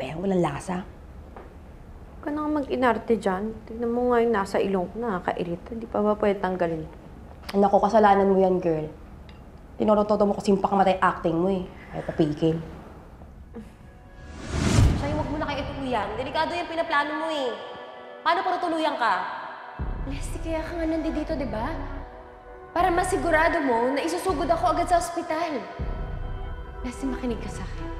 Pero walang lasa. Huwag ka na nga mag-inarte dyan. Tignan mo nga yung nasa ilong ko, nakakairita. Di pa ba pwede tanggalin? Anak ko, kasalanan mo yan, girl. Tinurutoto mo kasi yung pakamatay acting mo eh. Ay, papikil. Sa'yo, huwag mo na kayo tuluyan. Delikado yung pinaplano mo eh. Paano para tuluyan ka? Leslie, kaya ka nga nandito, di ba? Para masigurado mo na isusugod ako agad sa ospital. Leslie, makinig ka sa akin.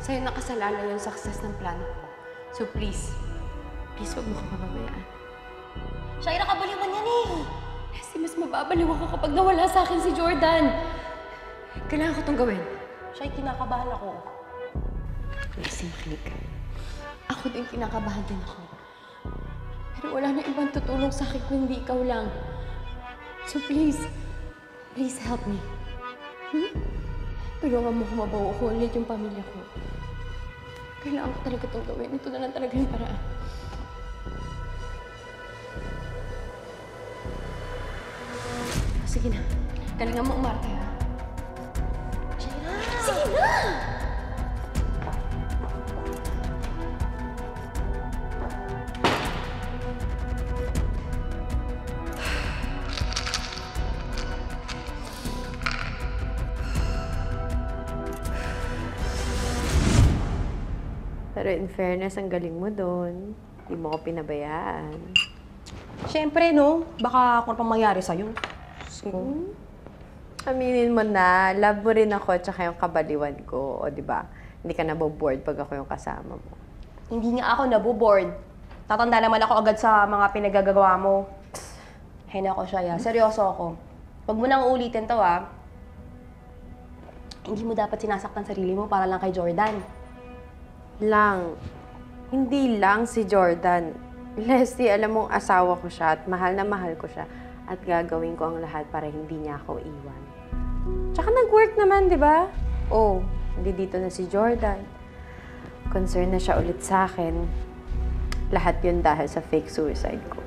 Sa'yo nakasalanan yung success ng plano ko. So please, please huwag mo ko pababayaan. Shaira, kabaliwan yan eh. Leslie, mas mababaliw ako kapag nawala sa akin si Jordan. Kailangan ko itong gawin. Shay, kinakabahan ako. Leslie, makinig ka. Ako din kinakabahan din ako. Pero wala na ibang tutulong sa akin kung hindi ikaw lang. So please, please help me. Hmm? Tulungan mo ko mabawa ko ulit yung pamilya ko. Kailangan ko talaga itong gawin. Ito na lang talaga yung paraan. Sige na. Galingan mo umarte, ha? Pero in fairness, ang galing mo doon. Hindi mo ko pinabayaan. Siyempre, no? Baka kung ano pang mangyari sa'yo. Diyos ko. Aminin mo na, love mo rin ako at saka yung kabaliwan ko. O, di ba? Hindi ka naboboard pag ako yung kasama mo. Hindi nga ako naboboard. Tatanda naman ako agad sa mga pinagagagawa mo. Hay nako siya, ya. Seryoso ako. Huwag mo nang ulitin to, ah. Hindi mo dapat sinasaktan sarili mo para lang kay Jordan. Lang. Hindi lang si Jordan. Leslie, alam mong asawa ko siya at mahal na mahal ko siya. At gagawin ko ang lahat para hindi niya ako iwan. Tsaka nag-work naman, di ba? Oh, hindi dito na si Jordan. Concern na siya ulit sa akin. Lahat yun dahil sa fake suicide ko.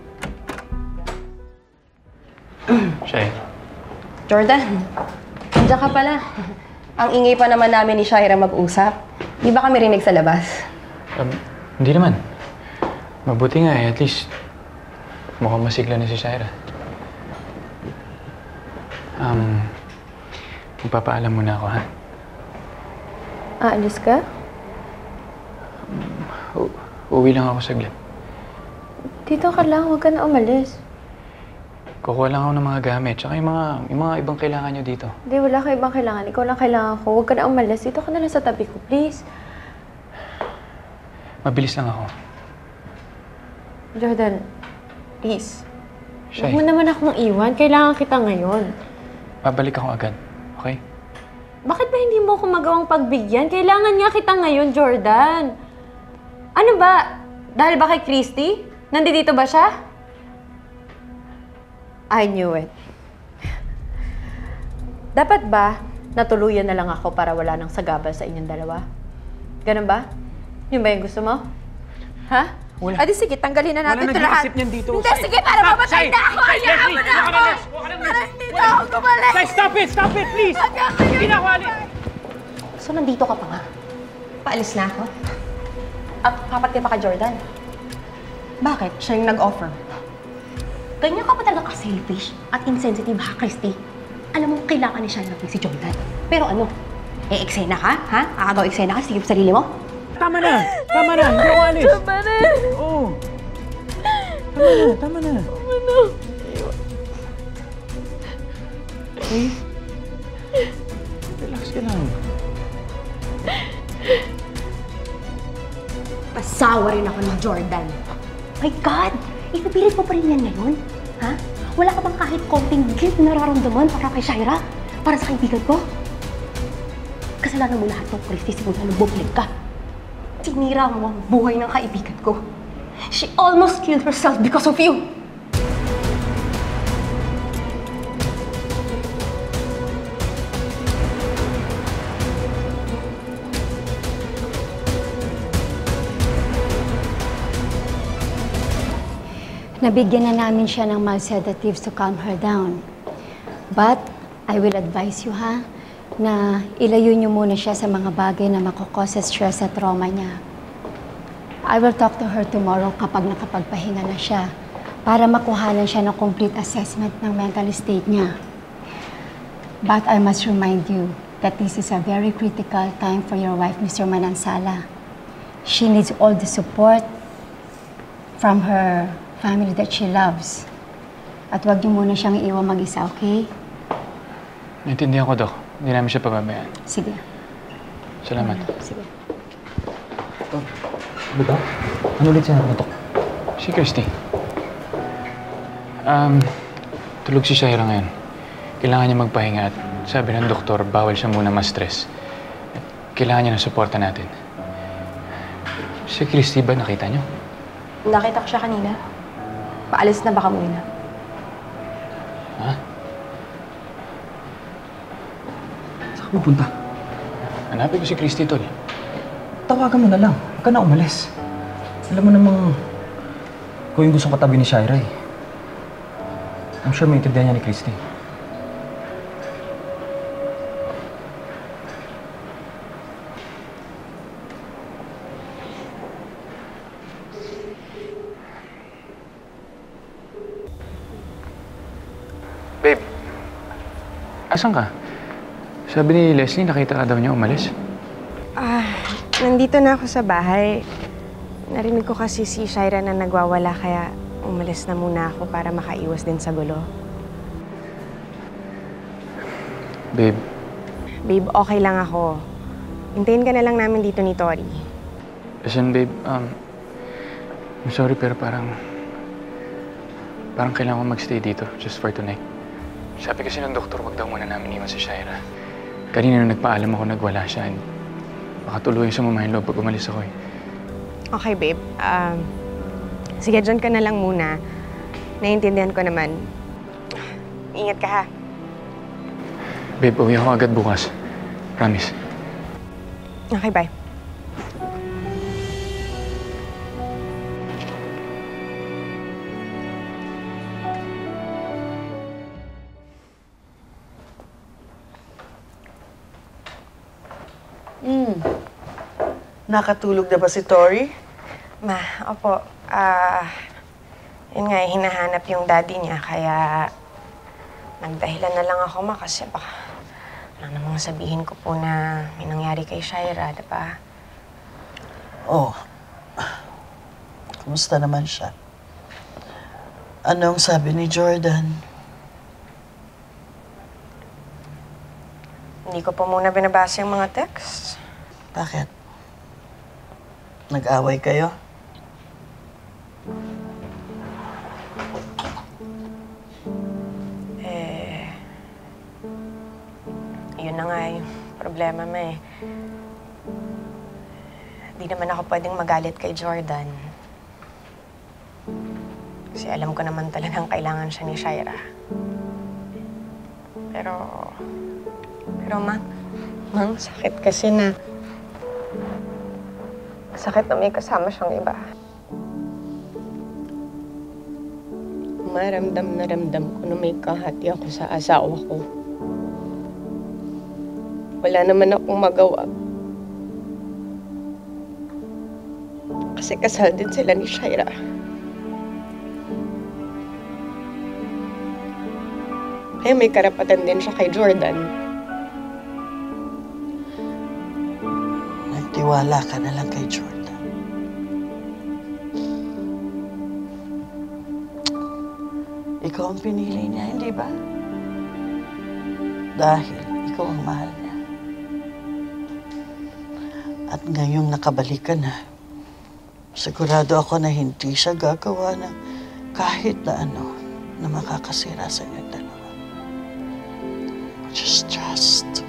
Shay, Jordan, nandiyan ka pala. Ang ingay pa naman namin ni Shaira mag-usap. Di ba kami rinig sa labas? um, hindi naman. Mabuti nga eh, at least mukhang masigla na si Shaira. Um, magpapaalam muna ako, ha? Aalis ka? U- uwi lang ako saglit. Dito ka lang, huwag ka na umalis. Kukuha lang ako ng mga gamit, tsaka yung mga, yung mga ibang kailangan nyo dito. Hindi, wala ka ibang kailangan. Ikaw lang kailangan ko. Huwag ka na umalis. Dito ka na lang sa tabi ko, please. Mabilis lang ako. Jordan, please. Shay, Huwag mo naman akong iwan. Kailangan kita ngayon. babalik ako agad. Okay? Bakit ba hindi mo ako magawang pagbigyan? Kailangan nga kita ngayon, Jordan. Ano ba? Dahil ba kay Christy? Nandito ba siya? I knew it. Dapat ba natuluyan na lang ako para wala nang sagabal sa inyong dalawa? Ganun ba? Yun ba yung gusto mo? Ha? Wala. Adi sige, tanggalin na natin Wala ito lahat. niyan dito. Hindi, sige, para mamatay na ako! Hayaan mo na wala ako! ka wala ka. Para hindi na ako gumaling! Say, stop it! Stop it, please! Hindi na ako! So, nandito ka pa nga. Paalis na ako. At papat ka pa kay Jordan. Bakit? Siya yung nag-offer. Ganyan ka pa talaga ka-selfish at insensitive ha, Christy? Alam mo, kailangan ni Shine si Jordan. Pero ano? Eh, eksena ka? Ha? Akagaw eksena ka? Sige sa sarili mo? Tama na! Tama na! Hindi ako alis! Tama na! Oo! Tama na! Tama na! Tama na! Okay? Relax ka lang. Pasawa rin ako ni Jordan. My God! Ipipilit mo pa rin yan ngayon? Ha? Wala ka bang kahit konting guilt na nararamdaman para kay Shaira? Para sa kaibigan ko? Kasalanan mo lahat ng Christy simula nung bumalik ka. Sinira mo ang buhay ng kaibigan ko. She almost killed herself because of you. Nabigyan na namin siya ng mild sedatives to calm her down. But, I will advise you ha, na ilayo niyo muna siya sa mga bagay na makakose stress at trauma niya. I will talk to her tomorrow kapag nakapagpahinga na siya para makuhanan siya ng complete assessment ng mental state niya. But I must remind you that this is a very critical time for your wife, Mr. Manansala. She needs all the support from her family that she loves. At huwag niyo muna siyang iwan mag-isa, okay? Naintindihan ko, Dok. Hindi namin siya pababayaan. Sige. Salamat. Sige. Ano ba? Ano ulit mo, Dok? Si Christy. Um, tulog si Shaira ngayon. Kailangan niya magpahinga at sabi ng doktor, bawal siya muna ma-stress. At kailangan niya ng suporta natin. Si Christy ba nakita niyo? Nakita ko siya kanina. Paalis na baka muna. Ha? Saan ka pupunta? Hanapin ko si Christy, Tol. Tawagan mo na lang. Huwag ka na umalis. Alam mo namang ikaw yung gustong katabi ni Shaira eh. I'm sure maintindihan niya ni Christy. Asan ka? Sabi ni Leslie, nakita ka daw niya umalis. Ah, nandito na ako sa bahay. Narinig ko kasi si Shaira na nagwawala kaya umalis na muna ako para makaiwas din sa gulo. Babe, Babe, okay lang ako. Hintayin ka na lang namin dito ni Tori. listen babe, um, I'm sorry pero parang, parang kailangan ko magstay dito just for tonight. Sabi kasi ng doktor, wag daw muna namin iwan si Shaira. Kanina nung nagpaalam ako, nagwala siya. And baka tuloy sumama yung loob pag umalis ako eh. Okay, babe. Um, sige, dyan ka na lang muna. Naiintindihan ko naman. Ingat ka ha. Babe, uwi ako agad bukas. Promise. Okay, bye. Nakatulog na ba si Tori? Ma, opo. Ah, yun nga, eh, hinahanap yung daddy niya, kaya nagdahilan na lang ako, ma, kasi baka wala namang sabihin ko po na may nangyari kay Shaira, di ba? Oh. Kumusta naman siya? Anong sabi ni Jordan? Hindi ko po muna binabasa yung mga text. Bakit? Nag-away kayo? Eh, yun na nga yung problema mo eh. Di naman ako pwedeng magalit kay Jordan. Kasi alam ko naman talagang kailangan siya ni Shaira. Pero, pero ma, mang sakit kasi na, sakit na may kasama siyang iba. Maramdam na ramdam ko na may kahati ako sa asawa ko. Wala naman akong magawa. Kasi kasal din sila ni Shaira. Kaya may karapatan din siya kay Jordan. Nagtiwala ka na lang kay Jordan. Ikaw ang pinili niya, hindi ba? Dahil ikaw ang mahal niya. At ngayong nakabalik ka na, sigurado ako na hindi siya gagawa ng kahit na ano na makakasira sa inyong dalawa. Just trust.